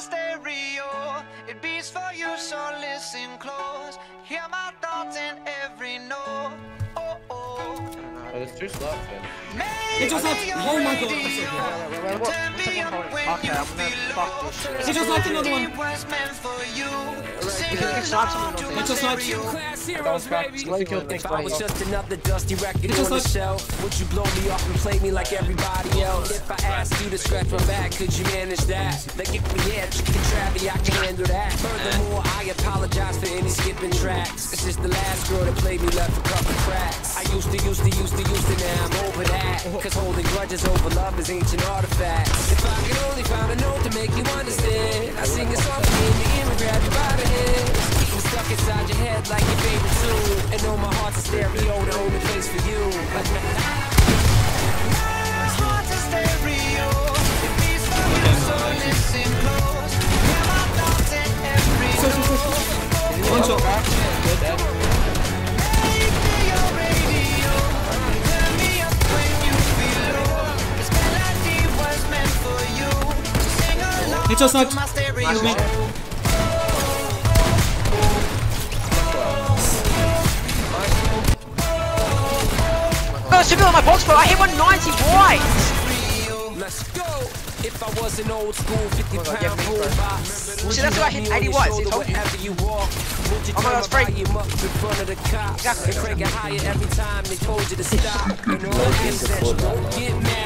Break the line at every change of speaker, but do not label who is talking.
stereo. It beats for you, so listen close. Hear my oh.
There's two slots then.
He just knocked. Oh my god. That's so good.
Turn me up when
Okay,
you
I'm gonna fuck this shit.
He just knocked another one.
It was meant for you. Sing
He just knocked someone
along to
else.
He just knocked-
stereo.
Class
That
heroes,
was back.
baby.
Let's kill Nick
If I was just another dusty record
It just
on the shelf, would you blow me up and play me like everybody else? If I asked you to scratch my back, could you manage that? Like if we had chicken Travie, I can handle that. Furthermore, I apologize for any skipping tracks. It's just the last girl that played me left a couple cracks. I used to, used to, used to, used to, now I'm over that. Cause holding grudges over love is ancient artifacts. If I could only find a note to make you understand, I sing a song in the ear and grab you by the head. Stuck inside your head like your favorite tune. And know my heart's a stereo, the only place for you.
Stereo. It beats for you, so listen close. Hear my thoughts in every. Sing along
He just
to my
me.
No, super on my box, bro. I hit 190 white.
Let's go. If I was an old school 50
Oh my God,
pound
get me, bro.
robot, would
See, that's why I hit 80
your
watts,
shoulder
he told you.
wherever you walk? Would you
Oh my
turn
God,
my
it's great.
in front of the cops
Exactly.
and crank it higher every time they told you to stop? And all this that you won't get mad